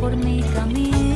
por mi camino.